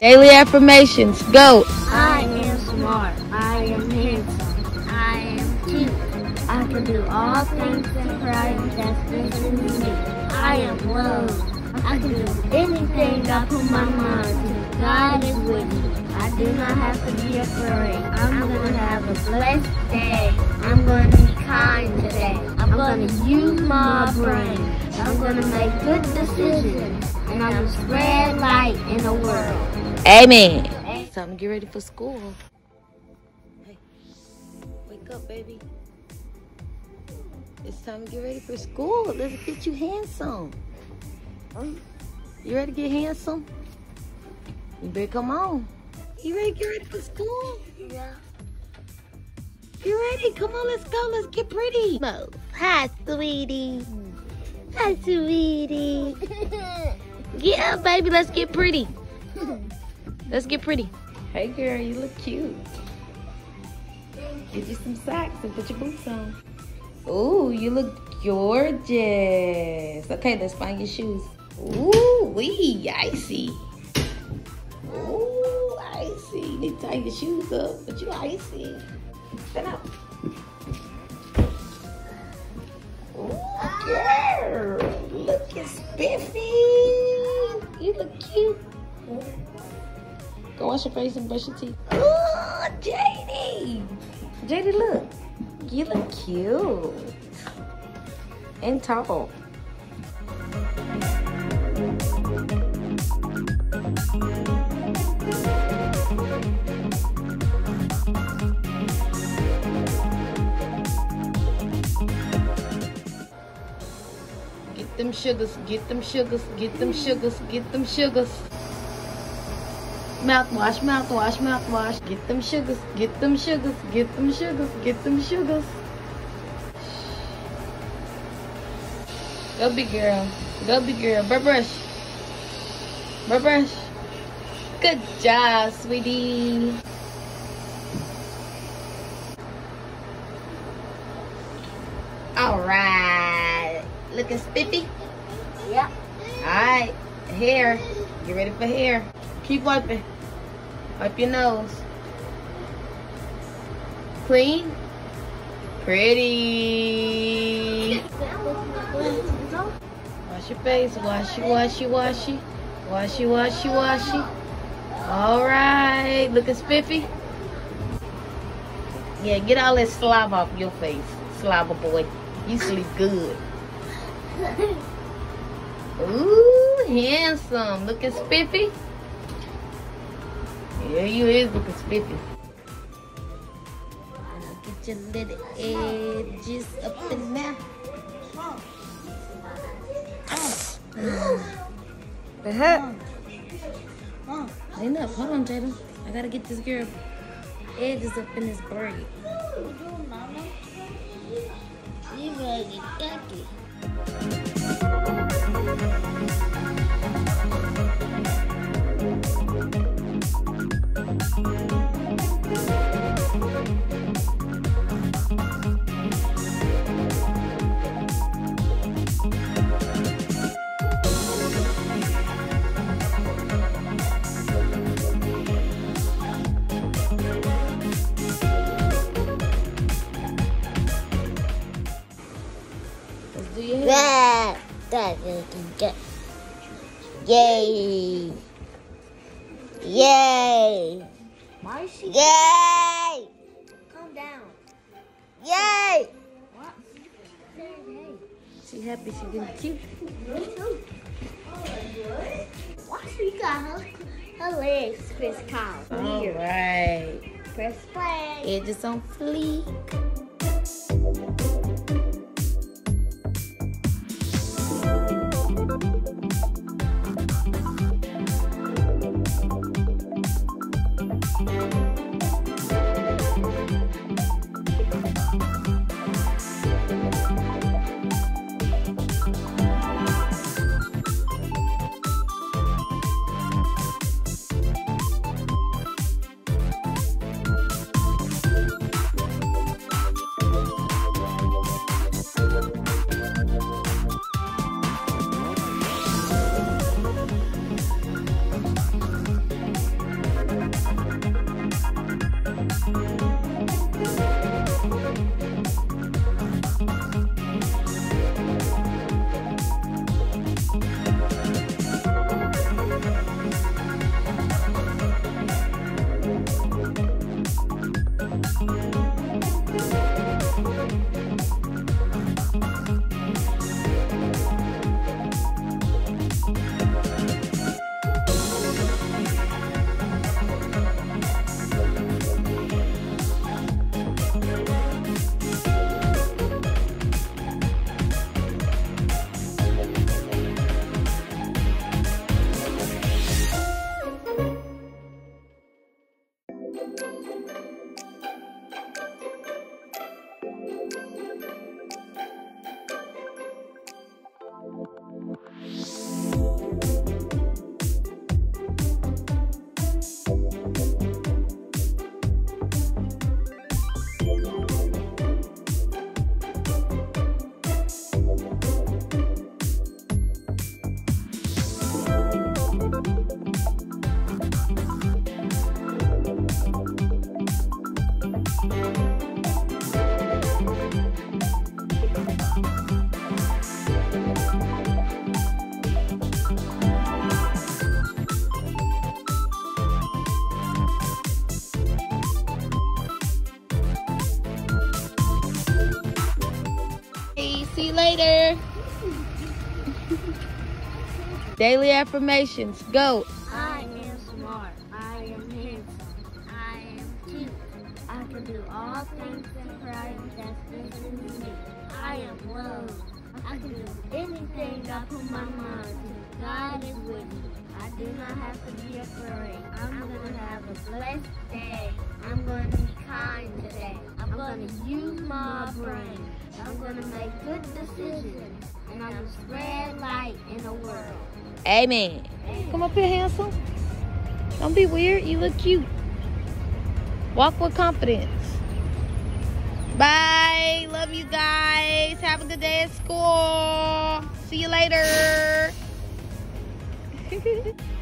Daily affirmations. Go. I am smart. I am handsome. I am cute. I can do all things in Christ that strengthens me. I am loved. I can do anything I put my mind to. God is with me. I do not have to be afraid. I'm going to have a blessed day. I'm going to be kind today. I'm going to use my brain. I'm going to make good decisions. And I'm spread light in the world. Amen. It's time to get ready for school. Hey, wake up, baby. It's time to get ready for school. Let's get you handsome. You ready to get handsome? You better come on. You ready to get ready for school? Yeah. You ready? Come on, let's go. Let's get pretty. Mo. Hi, sweetie. Hi, sweetie. Yeah, baby, let's get pretty. Let's get pretty. Hey, girl, you look cute. Get you some socks and put your boots on. Ooh, you look gorgeous. Okay, let's find your shoes. Ooh, wee, icy. Ooh, icy. You need to tie your shoes up, but you icy. Stand up. Ooh, girl, look at spiffy. You look cute. Go wash your face and brush your teeth. Oh, JD. JD, look. You look cute. And tall. Get them sugars, get them sugars, get them sugars, get them sugars. Mouthwash, mouthwash, mouthwash. Get them sugars, get them sugars, get them sugars, get them sugars. Go big girl. Go big girl. Brush brush. Brush brush. Good job, sweetie. All right. Looking spiffy? Yeah. All right. Hair. Get ready for hair. Keep wiping. Wipe your nose. Clean. Pretty. Wash your face. Washy, washy, washy. Washy, washy, washy. All right. Looking spiffy? Yeah, get all that slobber off your face. Slobber boy. You sleep good. Ooh, handsome. Looking spiffy? Yeah, you is looking spiffy. Now get your little edges up in there. The heck? Stand up. Hold on, Jayda. I gotta get this girl edges up in this braid. You better get do. That, that you can get. Yay. Yay. Why is she? Yay. Calm down. Yay. She happy she getting cute. Why she got her, her legs Chris Kyle? All right. Press play. Edges on fleek. Daily affirmations. Go. I am smart. I am handsome. I am cute. I can do all things in Christ that's in me. I am loved. I can do anything I put my mind to. God is with me. I do not have to be afraid. I'm going to have a blessed day. I'm going to be kind today. I'm going to use my brain. I'm going to make good decisions. And I'm going to spread light in the world. Amen. Come up here, handsome. Don't be weird. You look cute. Walk with confidence. Bye. Love you guys. Have a good day at school. See you later.